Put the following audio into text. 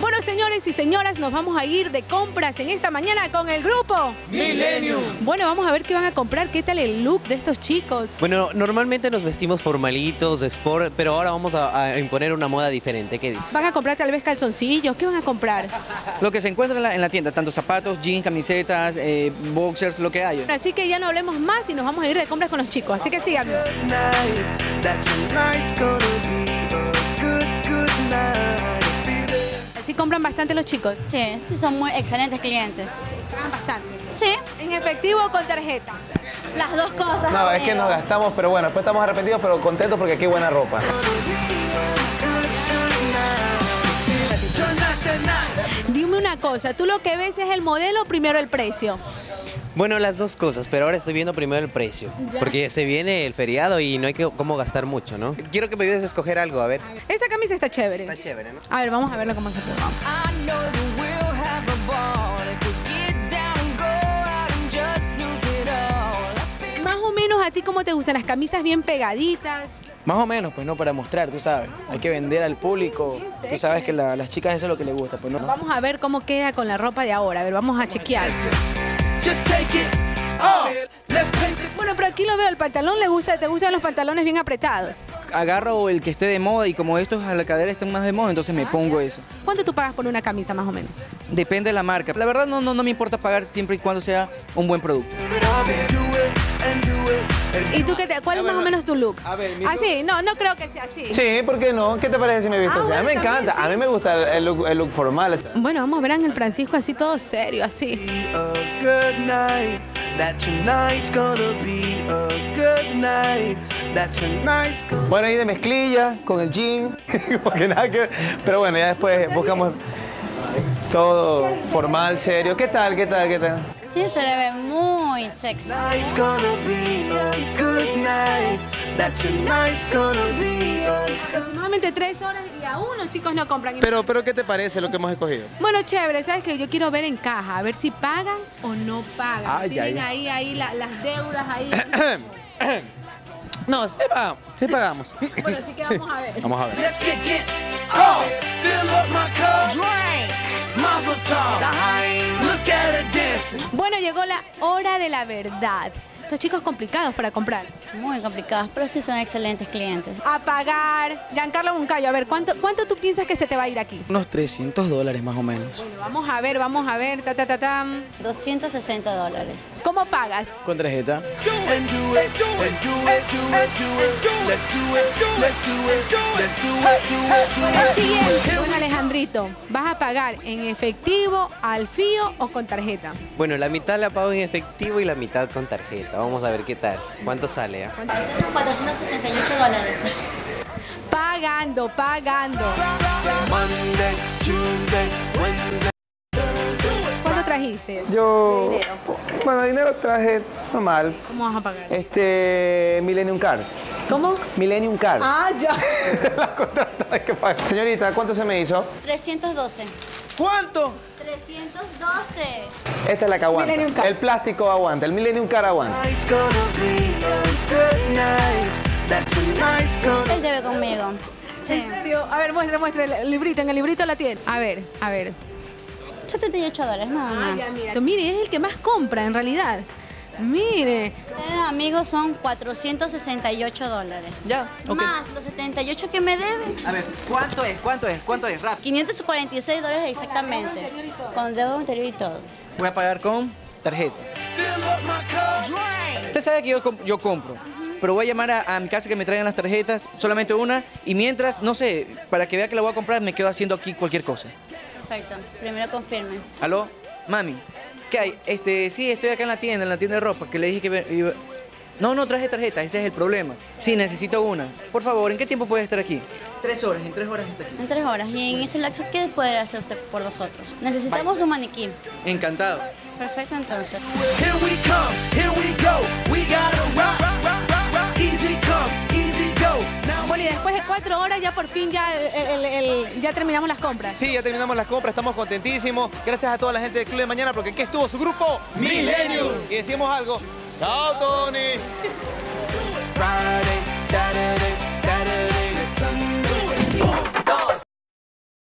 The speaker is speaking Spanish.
Bueno, señores y señoras, nos vamos a ir de compras en esta mañana con el grupo Millennium. Bueno, vamos a ver qué van a comprar, qué tal el look de estos chicos. Bueno, normalmente nos vestimos formalitos, de sport, pero ahora vamos a, a imponer una moda diferente. ¿Qué dices? ¿Van a comprar tal vez calzoncillos? ¿Qué van a comprar? Lo que se encuentra en la, en la tienda, tanto zapatos, jeans, camisetas, eh, boxers, lo que haya. Así que ya no hablemos más y nos vamos a ir de compras con los chicos. Así que síganme. Compran bastante los chicos. Sí, sí, son muy excelentes clientes. Pagan bastante. Sí, ¿En efectivo o con tarjeta? las dos cosas. No, es que nos gastamos, pero bueno, después estamos arrepentidos, pero contentos porque aquí hay buena ropa. Dime una cosa, ¿tú lo que ves es el modelo o primero el precio? Bueno, las dos cosas, pero ahora estoy viendo primero el precio. Porque se viene el feriado y no hay que cómo gastar mucho, ¿no? Quiero que me ayudes a escoger algo, a ver. Esta camisa está chévere. Está chévere, ¿no? A ver, vamos a verlo cómo se pone. Más o menos a ti cómo te gustan las camisas bien pegaditas. Más o menos, pues no, para mostrar, tú sabes. Hay que vender al público. Tú sabes que la- las chicas eso es lo que les gusta, pues no. Vamos a ver cómo queda con la ropa de ahora. A ver, vamos a chequear. Bueno, pero aquí lo veo, el pantalón le gusta, te gustan los pantalones bien apretados. Agarro el que esté de moda y como estos a la cadera están más de moda, entonces me pongo eso. ¿Cuánto tú pagas por una camisa más o menos? Depende de la marca. La verdad no, no, no me importa pagar siempre y cuando sea un buen producto. ¿Y tú qué te, cuál es más o menos tu look? A ver, mi ¿Así? No, no creo que sea así. Sí, ¿por qué no? ¿Qué te parece si me visto Ah, así? A mí me bueno, también, encanta, sí. a mí me gusta el- el look, el look formal. Bueno, vamos a ver a Ángel Francisco así todo serio, así. a good night. That tonight's gonna be a good night. That tonight's gonna Bueno, ahí de mezclilla, con el jean, porque nada que ver. Pero bueno, ya después buscamos todo formal, serio. ¿Qué tal, qué tal, qué tal? Sí, se le ve muy sexy. Tonight's gonna be a good night. That tonight's gonna be a Aproximadamente tres horas y aún los chicos no compran. Pero, pero ¿qué te parece lo que hemos escogido? Bueno, chévere, ¿sabes que Yo quiero ver en caja, a ver si pagan o no pagan. Ay, Tienen ay. ahí, ahí la- las deudas ahí. No, sí, pa- sí pagamos. bueno, así que vamos a ver. Vamos a ver. Bueno, llegó la hora de la verdad. Estos chicos complicados para comprar. Muy complicadas, pero sí son excelentes clientes. A pagar. Giancarlo Moncayo, a ver, ¿cuánto, ¿cuánto tú piensas que se te va a ir aquí? Unos 300 dólares más o menos. Bueno, vamos a ver, vamos a ver, ta, ta, ta, tam. 260 dólares. ¿Cómo pagas? Con tarjeta. El siguiente, Alejandrito, ¿vas a pagar en efectivo, al fío o con tarjeta? Bueno, la mitad la pago en efectivo y la mitad con tarjeta. Vamos a ver qué tal. ¿Cuánto sale? ah? Son 468 dólares. Pagando, pagando. ¿Cuánto trajiste? Yo, Dinero. bueno, dinero traje normal. ¿Cómo vas a pagar? Este, Millennium Card. ¿Cómo? Millennium Card. Ah, ya. La contratada hay que pagar. Señorita, ¿cuánto se me hizo? 312. ¿Cuánto? 312. Esta es la que aguanta. Millennium Card. El plástico aguanta, el Millennium Card aguanta. Él debe conmigo. Sí. ¿En serio? A ver, muestra, muestra el librito. En el librito la tiene. A ver, a ver. 78 dólares, nada Ah, más. ya, mira. Mire, es el que más compra en realidad. Mire. Ustedes, amigos, son 468 dólares. Ya, ok. Más los 78 que me deben. A ver, ¿cuánto es? ¿Cuánto es? ¿Cuánto es? Rap. 546 dólares exactamente. Con deuda anterior y todo. Voy a pagar con tarjeta. Usted sabe que yo, comp- yo compro. Pero voy a llamar a, a mi casa que me traigan las tarjetas, solamente una, y mientras, no sé, para que vea que la voy a comprar, me quedo haciendo aquí cualquier cosa. Perfecto. Primero confirme. ¿Aló? Mami, ¿qué hay? Este, sí, estoy acá en la tienda, en la tienda de ropa, que le dije que iba... No, no traje tarjeta, ese es el problema. Sí, necesito una. Por favor, ¿en qué tiempo puede estar aquí? Tres horas, en tres horas está aquí. En tres horas. Y en ese lapso, ¿qué puede hacer usted por nosotros? Necesitamos un maniquí. Encantado. Perfecto, entonces. Here we come, here we go. We gotta rock, Y después de cuatro horas ya por fin ya, el- el- el- ya terminamos las compras. Sí, ya terminamos las compras, estamos contentísimos. Gracias a toda la gente del Club de Mañana porque aquí estuvo su grupo Millennium. Y decimos algo. Chao, Tony. Friday, Saturday,